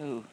Ooh.